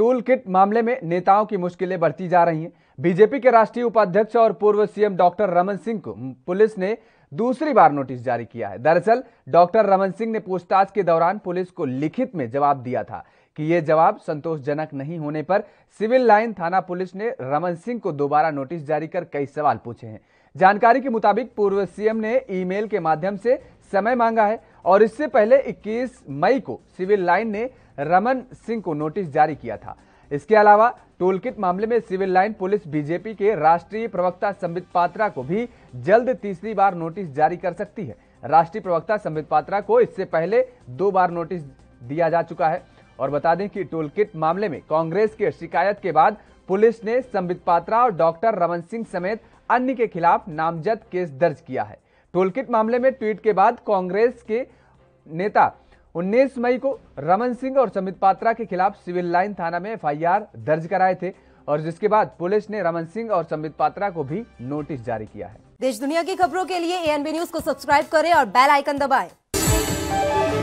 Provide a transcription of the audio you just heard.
Tool kit मामले में नेताओं की मुश्किलें बढ़ती जा रही हैं। बीजेपी के राष्ट्रीय उपाध्यक्ष और पूर्व सीएम डॉक्टर रमन सिंह को पुलिस ने दूसरी बार नोटिस जारी किया है। दरअसल, डॉक्टर रमन सिंह ने पूछताछ के दौरान पुलिस को लिखित में जवाब दिया था कि यह जवाब संतोषजनक नहीं होने पर सिविल लाइन थाना पुलिस ने रमन सिंह को दोबारा नोटिस जारी कर कई सवाल पूछे हैं। जानकारी के मुताबिक पूर्व सीएम ने ईमेल के माध्यम से समय मांगा है। और इससे पहले 21 मई को सिविल लाइन ने रमन सिंह को नोटिस जारी किया था। इसके अलावा टोलकिट मामले में सिविल लाइन पुलिस बीजेपी के राष्ट्रीय प्रवक्ता संबित पात्रा को भी जल्द तीसरी बार नोटिस जारी कर सकती है। राष्ट्रीय प्रवक्ता संबित पात्रा को इससे पहले दो बार नोटिस दिया जा चुका है। और बता दें कि टोलकिट मामले में कांग्रेस की शिकायत के बाद पुलिस ने संबित पात्रा और डॉक्टर रमन सिंह समेत अन्य के खिलाफ नामजद केस दर्ज किया है। टोलकिट मामले में ट्वीट के बाद कांग्रेस के नेता 19 मई को रमन सिंह और समित पात्रा के खिलाफ सिविल लाइन थाना में एफआईआर दर्ज कराए थे और जिसके बाद पुलिस ने रमन सिंह और संबित पात्रा को भी नोटिस जारी किया है देश दुनिया की खबरों के लिए एएनबी न्यूज़ को सब्सक्राइब करें और बेल आइकन दबाएँ।